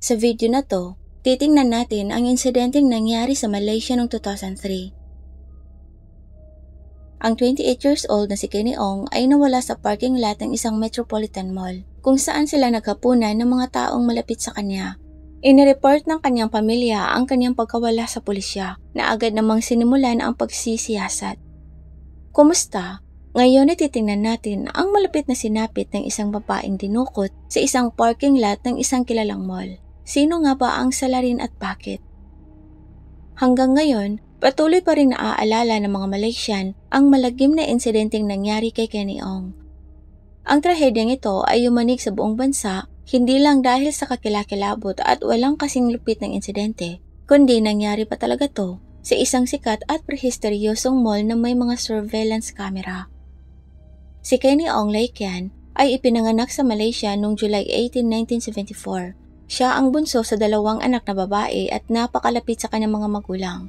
Sa video na to, titingnan natin ang insidenteng nangyari sa Malaysia noong 2003. Ang 28 years old na si Kenny Ong ay nawala sa parking lot ng isang metropolitan mall kung saan sila naghapunan ng mga taong malapit sa kanya. Inireport ng kanyang pamilya ang kanyang pagkawala sa pulisya na agad namang sinimulan ang pagsisiyasat. Kumusta? Ngayon ay natin ang malapit na sinapit ng isang babaeng dinukot sa isang parking lot ng isang kilalang mall. Sino nga ba ang salarin at bakit? Hanggang ngayon, patuloy pa rin naaalala ng mga Malaysian ang malagim na insidenteng nangyari kay Kenny Ong. Ang trahedyang ito ay yumanig sa buong bansa hindi lang dahil sa kakilakilabot at walang kasing lupit ng insidente, kundi nangyari pa talaga to sa isang sikat at prehisteryosong mall na may mga surveillance camera. Si Kenny Ong Laikyan ay ipinanganak sa Malaysia noong July 18, 1974 siya ang bunso sa dalawang anak na babae at napakalapit sa kanyang mga magulang.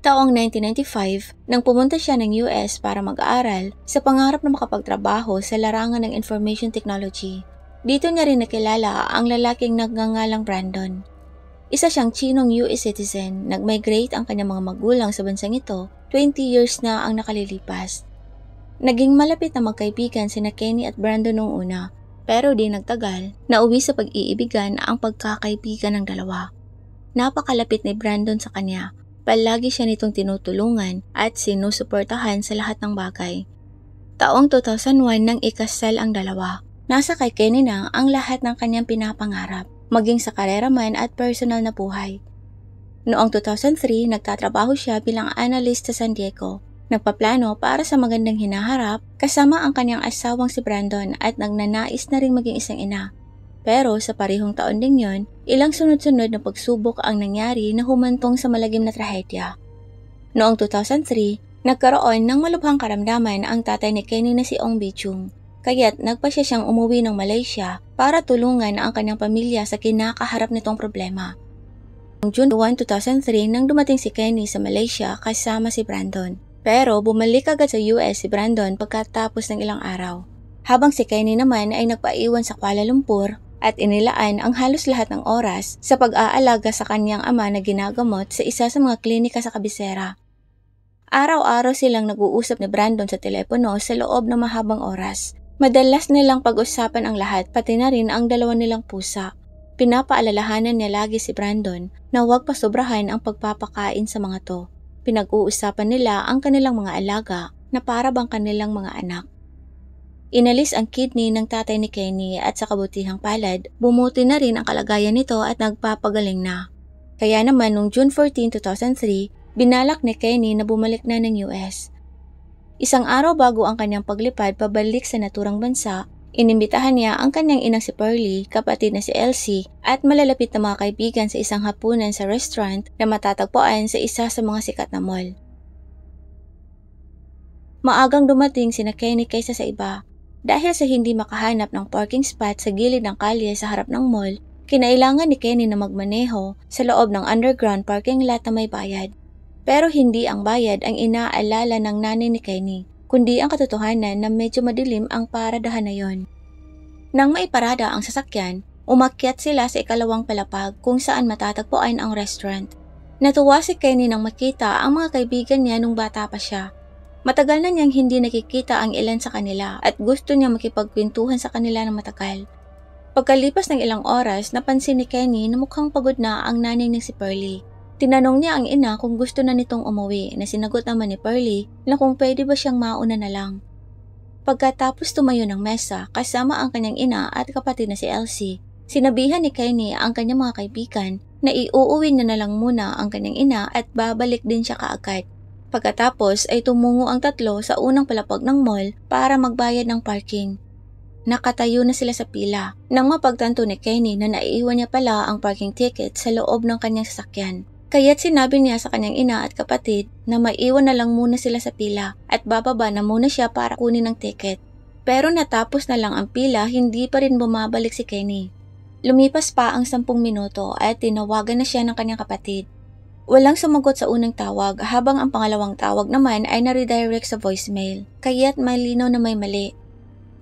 Taong 1995, nang pumunta siya ng US para mag-aaral sa pangarap na makapagtrabaho sa larangan ng information technology. Dito niya rin nakilala ang lalaking nagngangalang Brandon. Isa siyang Chinong US citizen, nag-migrate ang kanyang mga magulang sa bansang ito 20 years na ang nakalilipas. Naging malapit na magkaibigan sina Kenny at Brandon noong una pero di nagtagal, nauwi sa pag-iibigan ang pagkakaibigan ng dalawa. Napakalapit ni Brandon sa kanya. Palagi siya nitong tinutulungan at sinusuportahan sa lahat ng bagay. Taong 2001 nang ikasal ang dalawa. Nasa kay Kenny na ang lahat ng kanyang pinapangarap, maging sa karera man at personal na buhay. Noong 2003, nagtatrabaho siya bilang analyst sa San Diego Nagpaplano para sa magandang hinaharap kasama ang kanyang asawang si Brandon at nagnanais na ring maging isang ina. Pero sa parehong taon ding yon, ilang sunod-sunod na pagsubok ang nangyari na humantong sa malagim na trahedya. Noong 2003, nagkaroon ng malubhang karamdaman ang tatay ni Kenny na si Ong Bichung, kaya't nagpa siya siyang umuwi ng Malaysia para tulungan ang kanyang pamilya sa kinakaharap nitong problema. Noong June 1, 2003 nang dumating si Kenny sa Malaysia kasama si Brandon. Pero bumalik agad sa US si Brandon pagkatapos ng ilang araw. Habang si Kenny naman ay nagpaiwan sa Kuala Lumpur at inilaan ang halos lahat ng oras sa pag-aalaga sa kanyang ama na ginagamot sa isa sa mga klinika sa kabisera. Araw-araw silang nag-uusap ni Brandon sa telepono sa loob ng mahabang oras. Madalas nilang pag-usapan ang lahat pati na rin ang dalawa nilang pusa. Pinapaalalahanan niya lagi si Brandon na huwag pasobrahan ang pagpapakain sa mga to. Pinag-uusapan nila ang kanilang mga alaga na para bang kanilang mga anak. Inalis ang kidney ng tatay ni Kenny at sa kabutihang palad, bumuti na rin ang kalagayan nito at nagpapagaling na. Kaya naman noong June 14, 2003, binalak ni Kenny na bumalik na ng US. Isang araw bago ang kanyang paglipad pabalik sa naturang bansa, Inimbitahan niya ang kanyang inang si Pearly, kapatid na si Elsie, at malalapit na mga kaibigan sa isang hapunan sa restaurant na matatagpuan sa isa sa mga sikat na mall. Maagang dumating sina Kenny kaysa sa iba. Dahil sa hindi makahanap ng parking spot sa gilid ng kalye sa harap ng mall, kinailangan ni Kenny na magmaneho sa loob ng underground parking lot na may bayad. Pero hindi ang bayad ang inaalala ng nanay ni Kenny kundi ang katotohanan na medyo madilim ang paradahan na yon. Nang maiparada ang sasakyan, umakyat sila sa ikalawang palapag kung saan matatagpuan ang restaurant. Natuwa si Kenny nang makita ang mga kaibigan niya nung bata pa siya. Matagal na niyang hindi nakikita ang ilan sa kanila at gusto niya makipagkwentuhan sa kanila ng matagal. Pagkalipas ng ilang oras, napansin ni Kenny na mukhang pagod na ang nanay ni si Pearlie Tinanong niya ang ina kung gusto na nitong umuwi na sinagot naman ni Pearlie na kung pwede ba siyang mauna na lang. Pagkatapos tumayo ng mesa kasama ang kanyang ina at kapatid na si Elsie, sinabihan ni Kenny ang kanyang mga kaibigan na iuuwi niya na lang muna ang kanyang ina at babalik din siya kaagad. Pagkatapos ay tumungo ang tatlo sa unang palapag ng mall para magbayad ng parking. Nakatayo na sila sa pila nang mapagtanto ni Kenny na naiiwan niya pala ang parking ticket sa loob ng kanyang sasakyan. Kaya't sinabi niya sa kanyang ina at kapatid na maiwan na lang muna sila sa pila at bababa na muna siya para kunin ang ticket. Pero natapos na lang ang pila, hindi pa rin bumabalik si Kenny. Lumipas pa ang sampung minuto at tinawagan na siya ng kanyang kapatid. Walang sumagot sa unang tawag habang ang pangalawang tawag naman ay na-redirect sa voicemail, kaya't malinaw na may mali.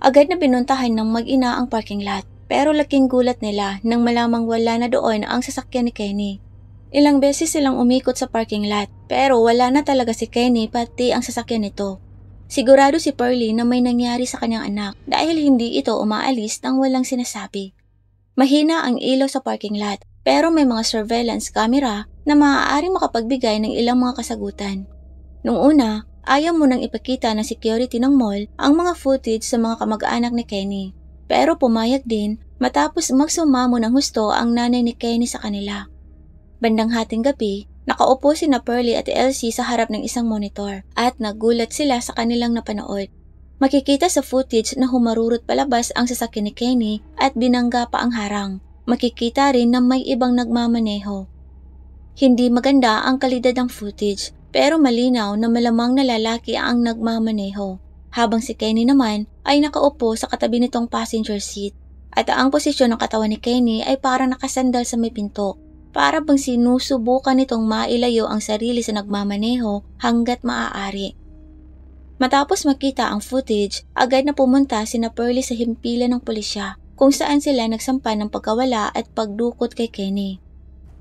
Agad na binuntahan ng mag-ina ang parking lot. Pero laking gulat nila nang malamang wala na doon ang sasakyan ni Kenny. Ilang beses silang umikot sa parking lot pero wala na talaga si Kenny pati ang sasakyan nito. Sigurado si Pearly na may nangyari sa kanyang anak dahil hindi ito umaalis nang walang sinasabi. Mahina ang ilaw sa parking lot pero may mga surveillance camera na maaaring makapagbigay ng ilang mga kasagutan. Nung una, ayaw mo nang ipakita ng security ng mall ang mga footage sa mga kamag-anak ni Kenny. Pero pumayag din matapos magsumamo ng husto ang nanay ni Kenny sa kanila. Bandang hating gabi, nakaupo si na Pearly at Elsie sa harap ng isang monitor at nagulat sila sa kanilang napanood. Makikita sa footage na humarurot palabas ang sasakyan ni Kenny at binangga pa ang harang. Makikita rin na may ibang nagmamaneho. Hindi maganda ang kalidad ng footage pero malinaw na malamang na lalaki ang nagmamaneho habang si Kenny naman ay nakaupo sa katabi nitong passenger seat at ang posisyon ng katawan ni Kenny ay parang nakasandal sa may pinto para bang sinusubukan nitong mailayo ang sarili sa nagmamaneho hanggat maaari. Matapos makita ang footage, agad na pumunta si Pearly sa himpilan ng pulisya kung saan sila nagsampa ng pagkawala at pagdukot kay Kenny.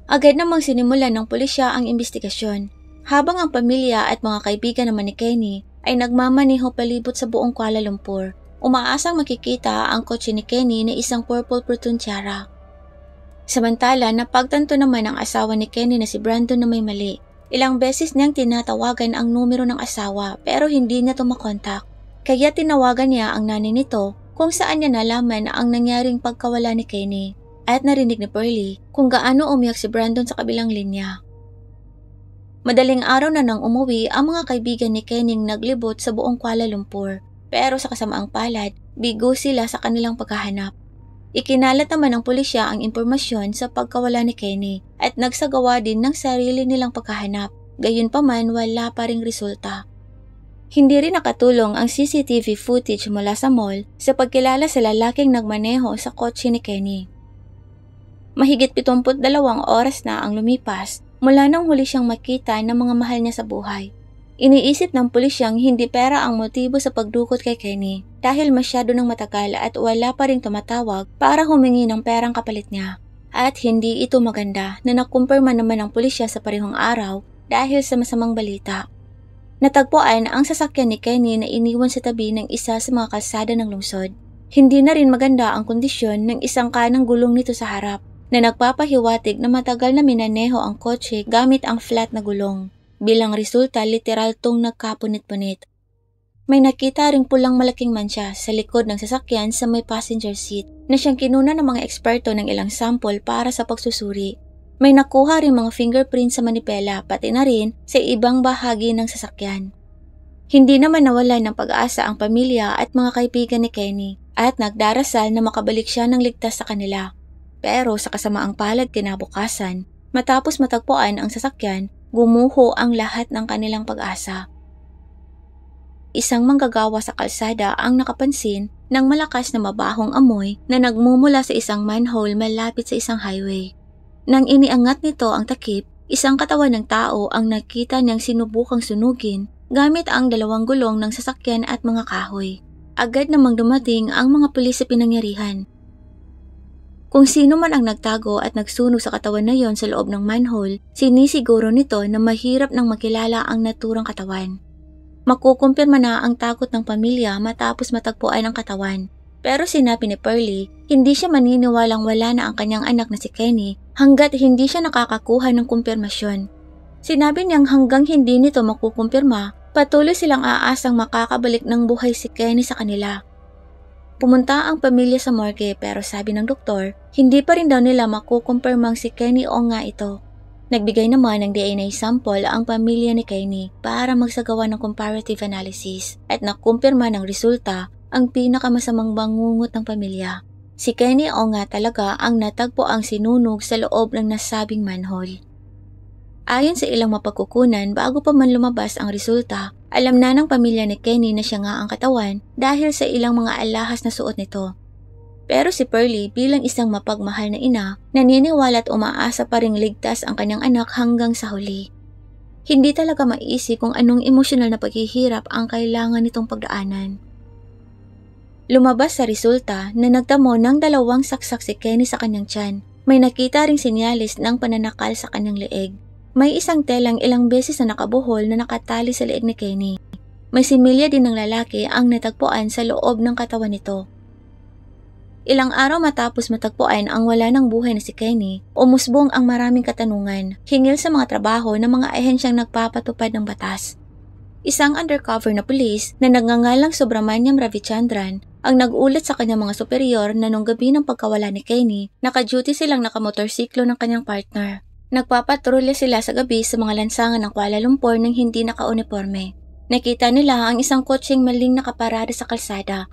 Agad namang sinimulan ng pulisya ang investigasyon, habang ang pamilya at mga kaibigan naman ni Kenny ay nagmamaneho palibot sa buong Kuala Lumpur. Umaasang makikita ang kotse ni Kenny na isang purple Proton Tiara Samantala, napagtanto naman ang asawa ni Kenny na si Brandon na may mali. Ilang beses niyang tinatawagan ang numero ng asawa pero hindi niya tumakontak. Kaya tinawagan niya ang nanay nito kung saan niya nalaman ang nangyaring pagkawala ni Kenny at narinig ni Pearly kung gaano umiyak si Brandon sa kabilang linya. Madaling araw na nang umuwi ang mga kaibigan ni Kenny naglibot sa buong Kuala Lumpur pero sa kasamaang palad, bigo sila sa kanilang paghahanap. Ikinalat naman ng pulisya ang impormasyon sa pagkawala ni Kenny at nagsagawa din ng sarili nilang pagkahanap. Gayunpaman wala pa ring resulta. Hindi rin nakatulong ang CCTV footage mula sa mall sa pagkilala sa lalaking nagmaneho sa kotse ni Kenny. Mahigit 72 oras na ang lumipas mula nang huli siyang makita ng mga mahal niya sa buhay Iniisip ng pulisyang hindi pera ang motibo sa pagdukot kay Kenny dahil masyado nang matagal at wala pa ring tumatawag para humingi ng perang kapalit niya. At hindi ito maganda na nakumpirma naman ng pulisya sa parehong araw dahil sa masamang balita. Natagpuan ang sasakyan ni Kenny na iniwan sa tabi ng isa sa mga kalsada ng lungsod. Hindi na rin maganda ang kondisyon ng isang kanang gulong nito sa harap na nagpapahiwatig na matagal na minaneho ang kotse gamit ang flat na gulong. Bilang resulta, literal tong nagkapunit-punit. May nakita ring pulang malaking mansya sa likod ng sasakyan sa may passenger seat na siyang kinuna ng mga eksperto ng ilang sample para sa pagsusuri. May nakuha rin mga fingerprint sa manipela pati na rin sa ibang bahagi ng sasakyan. Hindi naman nawala ng pag-asa ang pamilya at mga kaibigan ni Kenny at nagdarasal na makabalik siya ng ligtas sa kanila. Pero sa kasamaang palad kinabukasan, matapos matagpuan ang sasakyan, gumuho ang lahat ng kanilang pag-asa. Isang manggagawa sa kalsada ang nakapansin ng malakas na mabahong amoy na nagmumula sa isang manhole malapit sa isang highway. Nang iniangat nito ang takip, isang katawan ng tao ang nakita niyang sinubukang sunugin gamit ang dalawang gulong ng sasakyan at mga kahoy. Agad namang dumating ang mga pulis sa pinangyarihan kung sino man ang nagtago at nagsunog sa katawan na yon sa loob ng manhole, sinisiguro nito na mahirap nang makilala ang naturang katawan. Makukumpirma na ang takot ng pamilya matapos matagpuan ang katawan. Pero sinabi ni Pearly, hindi siya maniniwalang wala na ang kanyang anak na si Kenny hanggat hindi siya nakakakuha ng kumpirmasyon. Sinabi niyang hanggang hindi nito makukumpirma, patuloy silang aasang makakabalik ng buhay si Kenny sa kanila. Pumunta ang pamilya sa morgue pero sabi ng doktor, hindi pa rin daw nila makukumpirmang si Kenny o nga ito. Nagbigay naman ng DNA sample ang pamilya ni Kenny para magsagawa ng comparative analysis at nakumpirma ng resulta ang pinakamasamang bangungot ng pamilya. Si Kenny o nga talaga ang natagpo ang sinunog sa loob ng nasabing manhole. Ayon sa ilang mapagkukunan bago pa man lumabas ang resulta, alam na ng pamilya ni Kenny na siya nga ang katawan dahil sa ilang mga alahas na suot nito. Pero si Pearly bilang isang mapagmahal na ina, naniniwala at umaasa pa ring ligtas ang kanyang anak hanggang sa huli. Hindi talaga maisip kung anong emosyonal na paghihirap ang kailangan nitong pagdaanan. Lumabas sa resulta na nagtamo ng dalawang saksak si Kenny sa kanyang tiyan. May nakita ring sinyalis ng pananakal sa kanyang leeg. May isang telang ilang beses na nakabuhol na nakatali sa leeg ni Kenny. May similya din ng lalaki ang natagpuan sa loob ng katawan nito. Ilang araw matapos matagpuan ang wala ng buhay na si Kenny, umusbong ang maraming katanungan hingil sa mga trabaho ng mga ahensyang nagpapatupad ng batas. Isang undercover na pulis na nagngangalang Subramanyam Ravichandran ang nag-ulat sa kanyang mga superior na nung gabi ng pagkawala ni Kenny, naka-duty silang nakamotorsiklo ng kanyang partner. Nagpapatrolya sila sa gabi sa mga lansangan ng Kuala Lumpur nang hindi naka-uniforme. Nakita nila ang isang kotseng maling nakaparada sa kalsada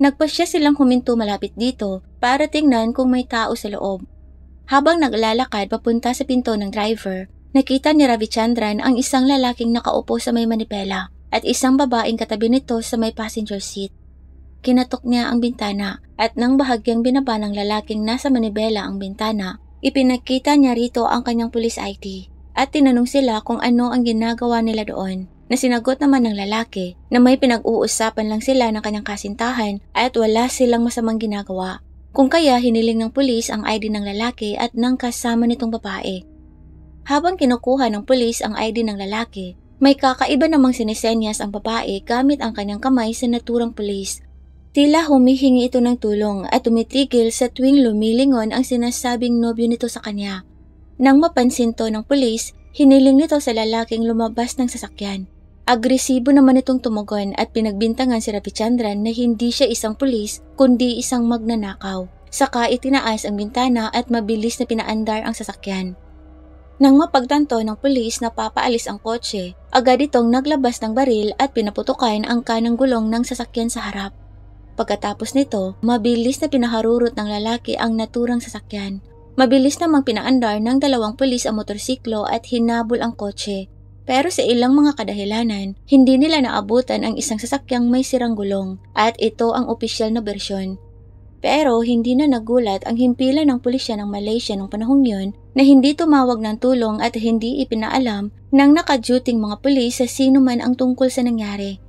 Nagpasya silang huminto malapit dito para tingnan kung may tao sa loob. Habang naglalakad papunta sa pinto ng driver, nakita ni Ravichandran ang isang lalaking nakaupo sa may manipela at isang babaeng katabi nito sa may passenger seat. Kinatok niya ang bintana at nang bahagyang binaba ng lalaking nasa manibela ang bintana, ipinakita niya rito ang kanyang police ID at tinanong sila kung ano ang ginagawa nila doon na sinagot naman ng lalaki na may pinag-uusapan lang sila ng kanyang kasintahan at wala silang masamang ginagawa. Kung kaya hiniling ng pulis ang ID ng lalaki at ng kasama nitong babae. Habang kinukuha ng pulis ang ID ng lalaki, may kakaiba namang sinisenyas ang babae gamit ang kanyang kamay sa naturang pulis. Tila humihingi ito ng tulong at tumitigil sa tuwing lumilingon ang sinasabing nobyo nito sa kanya. Nang mapansin to ng pulis, hiniling nito sa lalaking lumabas ng sasakyan. Agresibo naman itong tumugon at pinagbintangan si Ravichandran na hindi siya isang pulis kundi isang magnanakaw. Saka itinaas ang bintana at mabilis na pinaandar ang sasakyan. Nang mapagtanto ng pulis na papaalis ang kotse, agad itong naglabas ng baril at pinaputukan ang kanang gulong ng sasakyan sa harap. Pagkatapos nito, mabilis na pinaharurot ng lalaki ang naturang sasakyan. Mabilis namang pinaandar ng dalawang pulis ang motorsiklo at hinabol ang kotse pero sa ilang mga kadahilanan, hindi nila naabutan ang isang sasakyang may sirang gulong at ito ang opisyal na bersyon. Pero hindi na nagulat ang himpilan ng pulisya ng Malaysia noong panahong yun na hindi tumawag ng tulong at hindi ipinaalam ng nakaduting mga pulis sa sino man ang tungkol sa nangyari.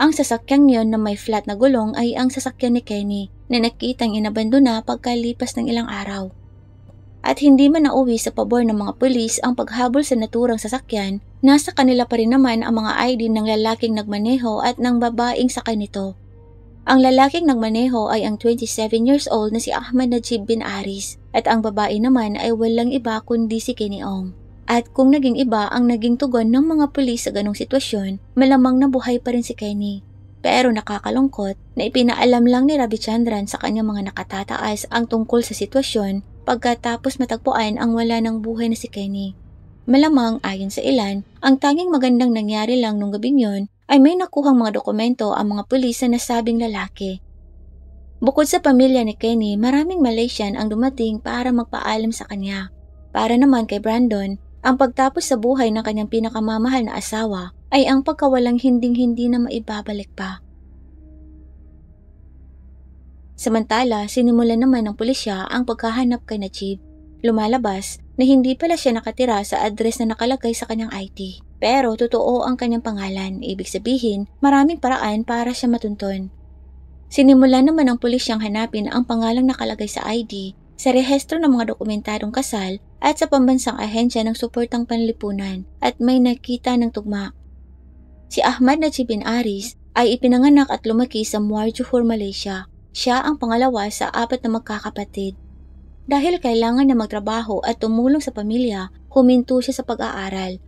Ang sasakyang yon na may flat na gulong ay ang sasakyan ni Kenny na nakitang inabandona pagkalipas ng ilang araw at hindi man nauwi sa pabor ng mga pulis ang paghabol sa naturang sasakyan, nasa kanila pa rin naman ang mga ID ng lalaking nagmaneho at ng babaeng sakay nito. Ang lalaking nagmaneho ay ang 27 years old na si Ahmad Najib bin Aris at ang babae naman ay walang iba kundi si Kenny Ong. At kung naging iba ang naging tugon ng mga pulis sa ganong sitwasyon, malamang na buhay pa rin si Kenny. Pero nakakalungkot na ipinaalam lang ni Chandran sa kanyang mga nakatataas ang tungkol sa sitwasyon pagkatapos matagpuan ang wala ng buhay na si Kenny. Malamang ayon sa ilan, ang tanging magandang nangyari lang nung gabing yon ay may nakuhang mga dokumento ang mga pulis na nasabing lalaki. Bukod sa pamilya ni Kenny, maraming Malaysian ang dumating para magpaalam sa kanya. Para naman kay Brandon, ang pagtapos sa buhay ng kanyang pinakamamahal na asawa ay ang pagkawalang hinding-hindi na maibabalik pa. Samantala, sinimulan naman ng pulisya ang pagkahanap kay Najib. Lumalabas na hindi pala siya nakatira sa address na nakalagay sa kanyang IT. Pero totoo ang kanyang pangalan, ibig sabihin maraming paraan para siya matunton. Sinimulan naman ng pulisyang hanapin ang pangalang nakalagay sa ID sa rehestro ng mga dokumentadong kasal at sa pambansang ahensya ng suportang panlipunan at may nakita ng tugma. Si Ahmad Najib bin Aris ay ipinanganak at lumaki sa Muar Johor, Malaysia siya ang pangalawa sa apat na magkakapatid. Dahil kailangan na magtrabaho at tumulong sa pamilya, huminto siya sa pag-aaral.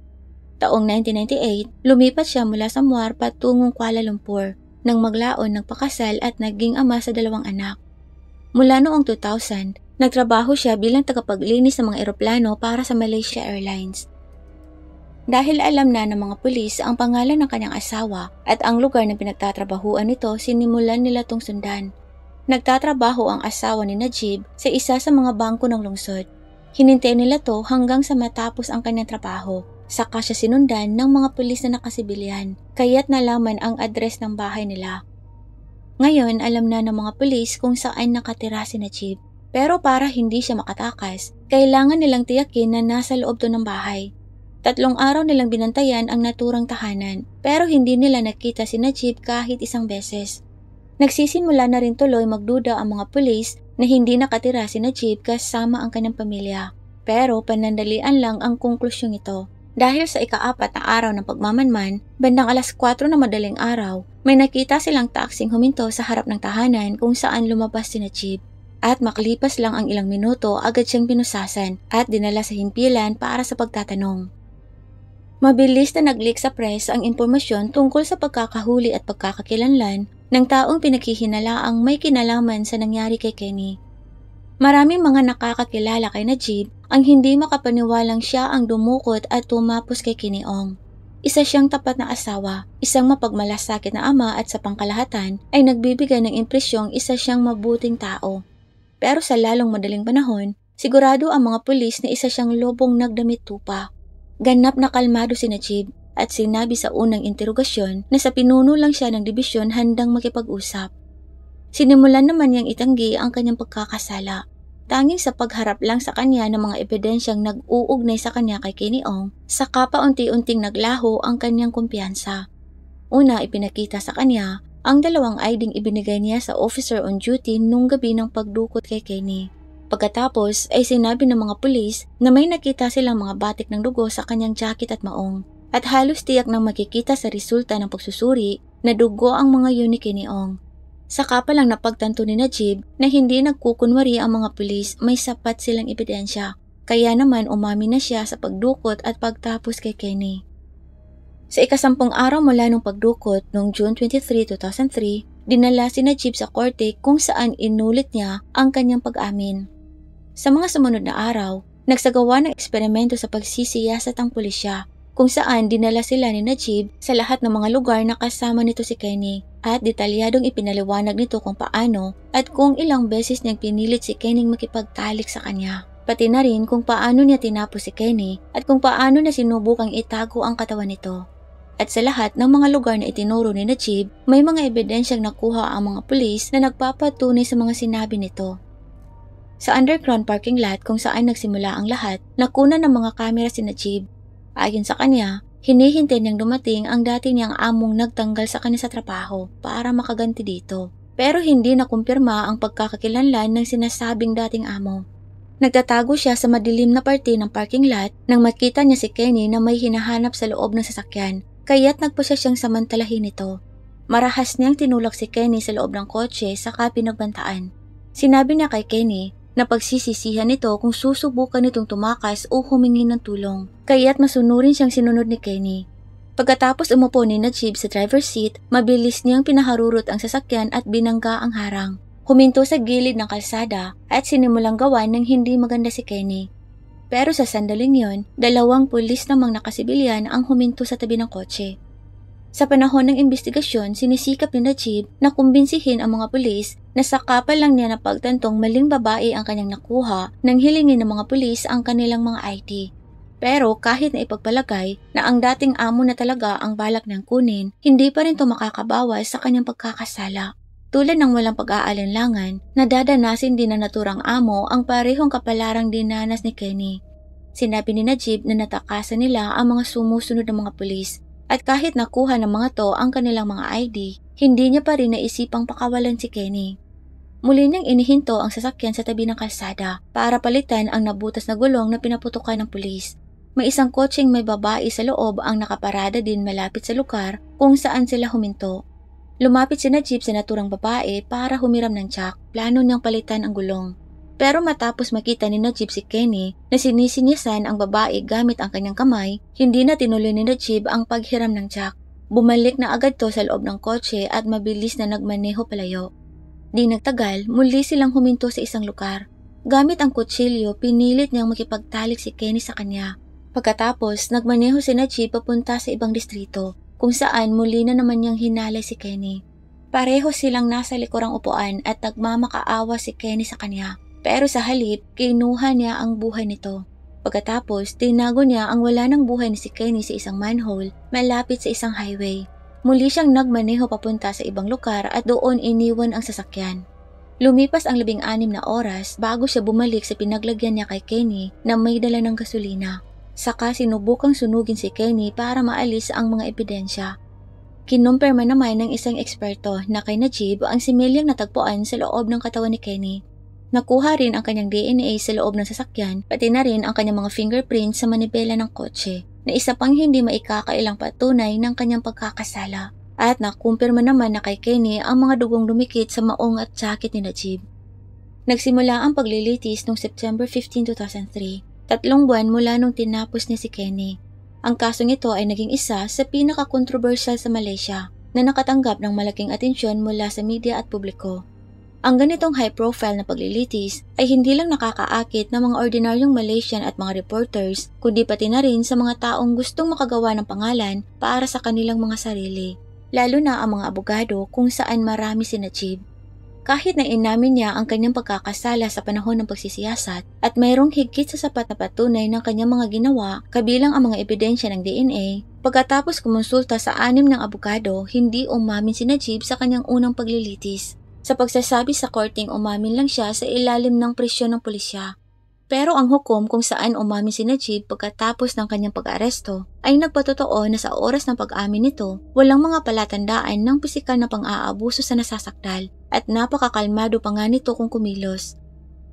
Taong 1998, lumipat siya mula sa Muar patungong Kuala Lumpur nang maglaon ng pakasal at naging ama sa dalawang anak. Mula noong 2000, nagtrabaho siya bilang tagapaglinis ng mga eroplano para sa Malaysia Airlines. Dahil alam na ng mga pulis ang pangalan ng kanyang asawa at ang lugar na pinagtatrabahuan nito, sinimulan nila tong sundan. Nagtatrabaho ang asawa ni Najib sa isa sa mga bangko ng lungsod. Hinintay nila to hanggang sa matapos ang kanyang trabaho. Saka siya sinundan ng mga pulis na nakasibilyan, kaya't nalaman ang address ng bahay nila. Ngayon, alam na ng mga pulis kung saan nakatira si Najib. Pero para hindi siya makatakas, kailangan nilang tiyakin na nasa loob to ng bahay. Tatlong araw nilang binantayan ang naturang tahanan, pero hindi nila nakita si Najib kahit isang beses. Nagsisimula na rin tuloy magduda ang mga pulis na hindi nakatira si Najib kasama ang kanyang pamilya. Pero panandalian lang ang konklusyong ito. Dahil sa ikaapat na araw ng pagmamanman, bandang alas 4 na madaling araw, may nakita silang taksing huminto sa harap ng tahanan kung saan lumabas si Najib. At makalipas lang ang ilang minuto, agad siyang pinusasan at dinala sa himpilan para sa pagtatanong. Mabilis na nag-leak sa press ang impormasyon tungkol sa pagkakahuli at pagkakakilanlan ng taong pinaghihinalaang may kinalaman sa nangyari kay Kenny. Maraming mga nakakakilala kay Najib ang hindi makapaniwalang siya ang dumukot at tumapos kay Kiniong. Isa siyang tapat na asawa, isang mapagmalasakit na ama at sa pangkalahatan ay nagbibigay ng impresyong isa siyang mabuting tao. Pero sa lalong madaling panahon, sigurado ang mga pulis na isa siyang lobong nagdamit tupa. Ganap na kalmado si Najib at sinabi sa unang interogasyon na sa pinuno lang siya ng dibisyon handang makipag-usap. Sinimulan naman niyang itanggi ang kanyang pagkakasala. Tanging sa pagharap lang sa kanya ng mga ebidensyang nag-uugnay sa kanya kay Kiniong, saka pa unti-unting naglaho ang kanyang kumpiyansa. Una, ipinakita sa kanya ang dalawang IDing ibinigay niya sa officer on duty nung gabi ng pagdukot kay Kenny. Pagkatapos ay sinabi ng mga pulis na may nakita silang mga batik ng dugo sa kanyang jacket at maong at halos tiyak nang makikita sa resulta ng pagsusuri na dugo ang mga yun ni Kiniong. Saka pa lang napagtanto ni Najib na hindi nagkukunwari ang mga pulis may sapat silang ebidensya, kaya naman umami na siya sa pagdukot at pagtapos kay Kenny. Sa ikasampung araw mula nung pagdukot noong June 23, 2003, dinala si Najib sa korte kung saan inulit niya ang kanyang pag-amin. Sa mga sumunod na araw, nagsagawa ng eksperimento sa pagsisiyasat ang pulisya kung saan dinala sila ni Najib sa lahat ng mga lugar na kasama nito si Kenny at detalyadong ipinaliwanag nito kung paano at kung ilang beses niyang pinilit si Kenny makipagtalik sa kanya. Pati na rin kung paano niya tinapos si Kenny at kung paano na sinubukang itago ang katawan nito. At sa lahat ng mga lugar na itinuro ni Najib, may mga ebidensyang nakuha ang mga pulis na nagpapatunay sa mga sinabi nito. Sa underground parking lot kung saan nagsimula ang lahat, nakuna ng mga kamera si Najib Ayon sa kanya, hinihintay niyang dumating ang dati niyang among nagtanggal sa kanya sa trabaho para makaganti dito. Pero hindi nakumpirma ang pagkakakilanlan ng sinasabing dating amo. Nagtatago siya sa madilim na parte ng parking lot nang makita niya si Kenny na may hinahanap sa loob ng sasakyan, kaya't nagpo siya siyang samantalahin ito. Marahas niyang tinulak si Kenny sa loob ng kotse saka pinagbantaan. Sinabi niya kay Kenny na pagsisisihan nito kung susubukan nitong tumakas o humingi ng tulong. Kaya't masunurin siyang sinunod ni Kenny. Pagkatapos umupo ni Najib sa driver's seat, mabilis niyang pinaharurot ang sasakyan at binangga ang harang. Huminto sa gilid ng kalsada at sinimulang gawan ng hindi maganda si Kenny. Pero sa sandaling yon, dalawang pulis namang nakasibilyan ang huminto sa tabi ng kotse. Sa panahon ng investigasyon, sinisikap ni Najib na kumbinsihin ang mga pulis na sa kapal lang niya na pagtantong maling babae ang kanyang nakuha nang hilingin ng mga pulis ang kanilang mga ID. Pero kahit na ipagpalagay na ang dating amo na talaga ang balak niyang kunin, hindi pa rin to makakabawas sa kanyang pagkakasala. Tulad ng walang pag-aalinlangan, nadadanasin din na naturang amo ang parehong kapalarang dinanas ni Kenny. Sinabi ni Najib na natakasan nila ang mga sumusunod ng mga pulis at kahit nakuha ng mga to ang kanilang mga ID, hindi niya pa rin naisipang pakawalan si Kenny. Muli niyang inihinto ang sasakyan sa tabi ng kalsada para palitan ang nabutas na gulong na pinaputukan ng pulis. May isang kotseng may babae sa loob ang nakaparada din malapit sa lugar kung saan sila huminto. Lumapit si Najib sa naturang babae para humiram ng tsak, plano niyang palitan ang gulong. Pero matapos makita ni Najib si Kenny na sinisinyasan ang babae gamit ang kanyang kamay, hindi na tinuloy ni Najib ang paghiram ng jack. Bumalik na agad to sa loob ng kotse at mabilis na nagmaneho palayo. Di nagtagal, muli silang huminto sa isang lugar. Gamit ang kutsilyo, pinilit niyang makipagtalik si Kenny sa kanya. Pagkatapos, nagmaneho si Najib papunta sa ibang distrito, kung saan muli na naman niyang hinalay si Kenny. Pareho silang nasa likurang upuan at nagmamakaawa si Kenny sa kanya. Pero sa halip, kinuha niya ang buhay nito. Pagkatapos, tinago niya ang wala ng buhay ni si Kenny sa isang manhole malapit sa isang highway. Muli siyang nagmaneho papunta sa ibang lugar at doon iniwan ang sasakyan. Lumipas ang labing anim na oras bago siya bumalik sa pinaglagyan niya kay Kenny na may dala ng gasolina. Saka sinubukang sunugin si Kenny para maalis ang mga ebidensya. Kinumpirma naman ng isang eksperto na kay Najib ang similyang natagpuan sa loob ng katawan ni Kenny. Nakuha rin ang kanyang DNA sa loob ng sasakyan pati na rin ang kanyang mga fingerprints sa manibela ng kotse na isa pang hindi maikakailang patunay ng kanyang pagkakasala. At nakumpirma naman na kay Kenny ang mga dugong dumikit sa maong at jacket ni Najib. Nagsimula ang paglilitis noong September 15, 2003, tatlong buwan mula nung tinapos niya si Kenny ang kasong ito ay naging isa sa pinaka-controversial sa Malaysia na nakatanggap ng malaking atensyon mula sa media at publiko. Ang ganitong high-profile na paglilitis ay hindi lang nakakaakit ng mga ordinaryong Malaysian at mga reporters, kundi pati na rin sa mga taong gustong makagawa ng pangalan para sa kanilang mga sarili, lalo na ang mga abogado kung saan marami si Najib. Kahit na inamin niya ang kanyang pagkakasala sa panahon ng pagsisiyasat at mayroong higit sa sapat na patunay ng kanyang mga ginawa kabilang ang mga ebidensya ng DNA, pagkatapos kumonsulta sa anim ng abogado, hindi umamin si Najib sa kanyang unang paglilitis. Sa pagsasabi sa korting umamin lang siya sa ilalim ng presyon ng pulisya. Pero ang hukom kung saan umamin si Najib pagkatapos ng kanyang pag-aresto ay nagpatotoo na sa oras ng pag-amin nito, walang mga palatandaan ng pisikal na pang-aabuso sa nasasakdal at napakakalmado pa nga nito kung kumilos.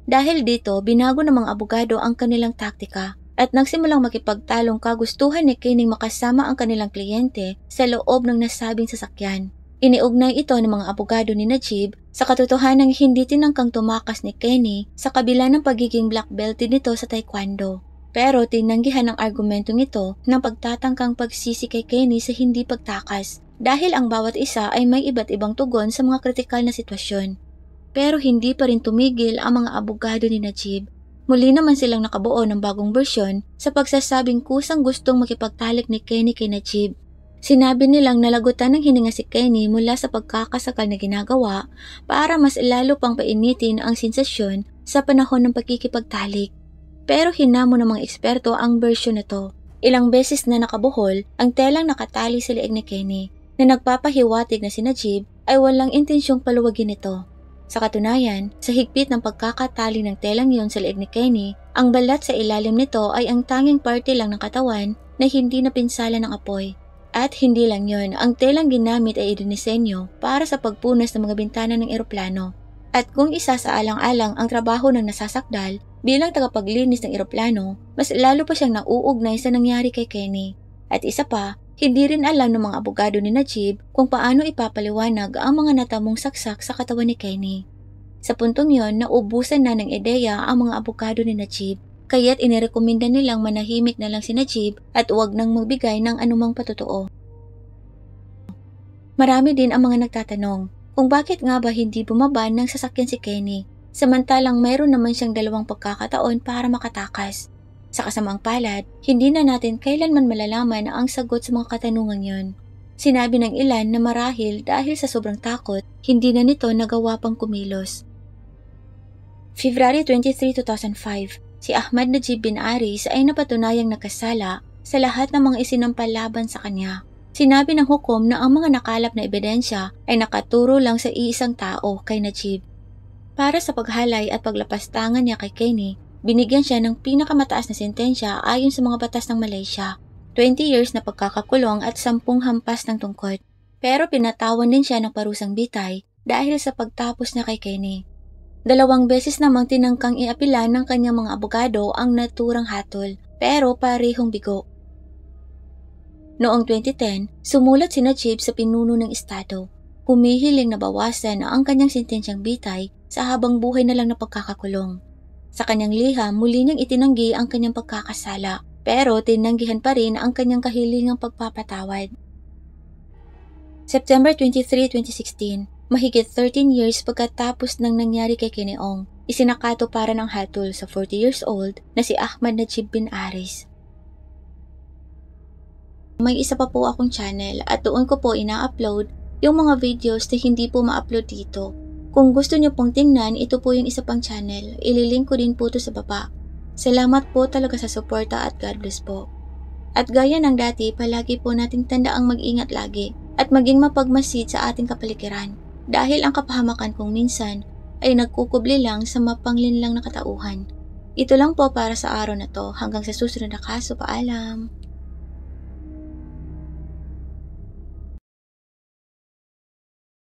Dahil dito, binago ng mga abogado ang kanilang taktika at nagsimulang makipagtalong kagustuhan ni Kining makasama ang kanilang kliyente sa loob ng nasabing sasakyan. Iniugnay ito ng mga abogado ni Najib sa katotohanang hindi tinangkang tumakas ni Kenny sa kabila ng pagiging black belt nito sa taekwondo. Pero tinanggihan ng argumentong ito ng pagtatangkang pagsisi kay Kenny sa hindi pagtakas dahil ang bawat isa ay may iba't ibang tugon sa mga kritikal na sitwasyon. Pero hindi pa rin tumigil ang mga abogado ni Najib. Muli naman silang nakabuo ng bagong bersyon sa pagsasabing kusang gustong makipagtalik ni Kenny kay Najib Sinabi nilang nalagutan ng hininga si Kenny mula sa pagkakasakal na ginagawa para mas lalo pang painitin ang sensasyon sa panahon ng pagkikipagtalik. Pero hinamo ng mga eksperto ang version na to. Ilang beses na nakabuhol ang telang nakatali sa leeg ni Kenny na nagpapahiwatig na si Najib ay walang intensyong paluwagin ito. Sa katunayan, sa higpit ng pagkakatali ng telang yon sa leeg ni Kenny, ang balat sa ilalim nito ay ang tanging parte lang ng katawan na hindi napinsala ng apoy. At hindi lang yon, ang telang ginamit ay idinisenyo para sa pagpunas ng mga bintana ng eroplano. At kung isa sa alang-alang ang trabaho ng nasasakdal bilang tagapaglinis ng eroplano, mas lalo pa siyang nauugnay sa nangyari kay Kenny. At isa pa, hindi rin alam ng mga abogado ni Najib kung paano ipapaliwanag ang mga natamong saksak sa katawan ni Kenny. Sa puntong yon, naubusan na ng ideya ang mga abogado ni Najib kaya't inirekomenda nilang manahimik na lang si Najib at huwag nang magbigay ng anumang patotoo. Marami din ang mga nagtatanong kung bakit nga ba hindi bumaba ng sasakyan si Kenny samantalang mayroon naman siyang dalawang pagkakataon para makatakas. Sa kasamang palad, hindi na natin kailanman malalaman ang sagot sa mga katanungan yon. Sinabi ng ilan na marahil dahil sa sobrang takot, hindi na nito nagawa pang kumilos. February 23, 2005, si Ahmad Najib bin Aris ay napatunayang nakasala sa lahat ng mga isinampal laban sa kanya. Sinabi ng hukom na ang mga nakalap na ebidensya ay nakaturo lang sa iisang tao kay Najib. Para sa paghalay at paglapastangan niya kay Kenny, binigyan siya ng pinakamataas na sentensya ayon sa mga batas ng Malaysia. 20 years na pagkakakulong at 10 hampas ng tungkod. Pero pinatawan din siya ng parusang bitay dahil sa pagtapos niya kay Kenny. Dalawang beses namang tinangkang iapila ng kanyang mga abogado ang naturang hatol, pero parehong bigo. Noong 2010, sumulat si Najib sa pinuno ng estado. Humihiling na bawasan ang kanyang sentensyang bitay sa habang buhay na lang na pagkakakulong. Sa kanyang liham, muli niyang itinanggi ang kanyang pagkakasala, pero tinanggihan pa rin ang kanyang kahilingang pagpapatawad. September 23, 2016, Mahigit 13 years pagkatapos ng nangyari kay Kineong, isinakato para ng hatol sa 40 years old na si Ahmad Najib bin Aris. May isa pa po akong channel at doon ko po ina-upload yung mga videos na hindi po ma-upload dito. Kung gusto nyo pong tingnan, ito po yung isa pang channel. Ililink ko din po to sa baba. Salamat po talaga sa suporta at God bless po. At gaya ng dati, palagi po nating tandaang mag-ingat lagi at maging mapagmasid sa ating kapaligiran dahil ang kapahamakan kong minsan ay nagkukubli lang sa mapanglinlang na katauhan. Ito lang po para sa araw na to hanggang sa susunod na kaso paalam.